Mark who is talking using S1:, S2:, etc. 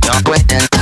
S1: Don't quit and